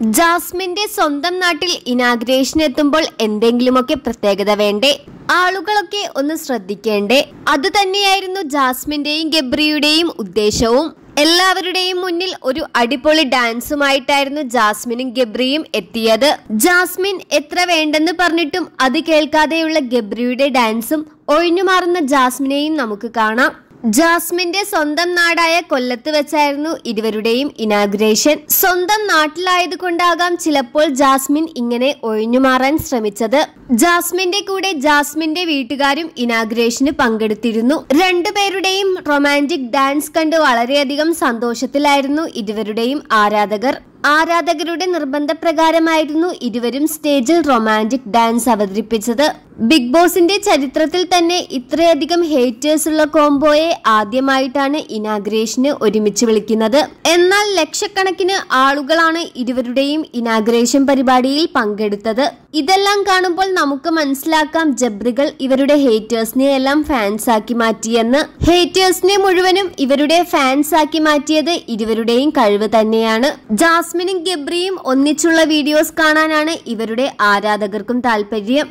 ജാസ്മിന്റെ സ്വന്തം നാട്ടിൽ ഇനാഗ്രേഷൻ എത്തുമ്പോൾ എന്തെങ്കിലുമൊക്കെ പ്രത്യേകത വേണ്ടേ? ആളുകളൊക്കെ ഒന്ന് ശ്രദ്ധിക്കേണ്ടേ? അത് തന്നെയായിരുന്നു ജാസ്മിന്റെയും ഗബ്രിയുടെയും ഉദ്ദേശവും. എല്ലാവരുടെയും മുന്നിൽ ഒരു അടിപൊളി ഡാൻസുമായിട്ടായിരുന്നു ജാസ്മിനും ഗബ്രിയും എത്തിയത്. ജാസ്മിൻ എത്ര വേണ്ടെന്ന് പറഞ്ഞിട്ടും അത് കേൾക്കാതെയുള്ള ഗബ്രിയുടെ ഡാൻസും ഒഴിഞ്ഞുമാറുന്ന ജാസ്മിനെയും നമുക്ക് കാണാം. ജാസ്മിന്റെ സ്വന്തം നാടായ കൊല്ലത്ത് വെച്ചായിരുന്നു ഇരുവരുടെയും ഇനാഗ്രേഷൻ. സ്വന്തം നാട്ടിലായതുകൊണ്ടാകാം ചിലപ്പോൾ ജാസ്മിൻ ഇങ്ങനെ ഒഴിഞ്ഞു മാറാൻ ശ്രമിച്ചത്. ജാസ്മിന്റെ കൂടെ ജാസ്മിന്റെ വീട്ടുകാരും ഇനാഗ്രേഷന് പങ്കെടുത്തിരുന്നു. രണ്ടുപേരുടെയും റൊമാന്റിക് ഡാൻസ് കണ്ട് വളരെയധികം സന്തോഷത്തിലായിരുന്നു ഇരുവരുടെയും ആരാധകർ. ആരാധകരുടെ നിർബന്ധപ്രകാരമായിരുന്നു ഇരുവരും സ്റ്റേജിൽ റൊമാന്റിക് ഡാൻസ് അവതരിപ്പിച്ചത്. ബിഗ് ബോസിന്റെ ചരിത്രത്തിൽ തന്നെ ഇത്രയധികം ഹേറ്റേഴ്സ് ഉള്ള കോംബോയെ ആദ്യമായിട്ടാണ് ഇനാഗ്രേഷന് ഒരുമിച്ച് വിളിക്കുന്നത്. എന്നാൽ ലക്ഷക്കണക്കിന് ആളുകളാണ് ഇരുവരുടെയും ഇനാഗ്രേഷൻ പരിപാടിയിൽ പങ്കെടുത്തത്. ഇതെല്ലാം കാണുമ്പോൾ നമുക്ക് മനസ്സിലാക്കാം ജബ്രികൾ ഇവരുടെ ഹേറ്റേഴ്സിനെ എല്ലാം ഫാൻസ് ആക്കി മാറ്റിയെന്ന്. ഹേറ്റേഴ്സിനെ മുഴുവനും ഇവരുടെ ഫാൻസ് ആക്കി മാറ്റിയത് ഇരുവരുടെയും കഴിവ് തന്നെയാണ്. ജാസ്മിനും ഗബ്രിയും ഒന്നിച്ചുള്ള വീഡിയോസ് കാണാനാണ് ഇവരുടെ ആരാധകർക്കും താല്പര്യം.